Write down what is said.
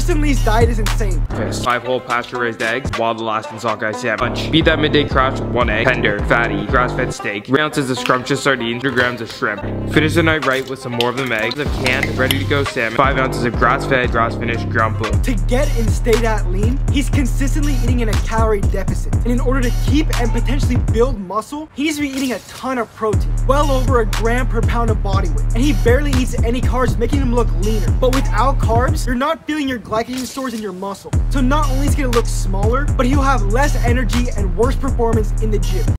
Tristyn Lee's diet is insane. Fist. Five whole pasture-raised eggs, wild Alaskan sockeye. Lunch. Beat that midday crash with one egg. Tender, fatty, grass-fed steak. 3 ounces of scrumptious sardines, 2 grams of shrimp. Finish the night right with some more of them eggs of canned, ready-to-go salmon. 5 ounces of grass-fed, grass-finished ground pork. To get and stay that lean, he's consistently eating in a calorie deficit. And in order to keep and potentially build muscle, he needs to be eating a ton of protein, well over a gram per pound of body weight. And he barely eats any carbs, making him look leaner. But without carbs, you're not feeling your glycogen stores in your muscle. So not only is he gonna look smaller, but he'll have less energy and worse performance in the gym.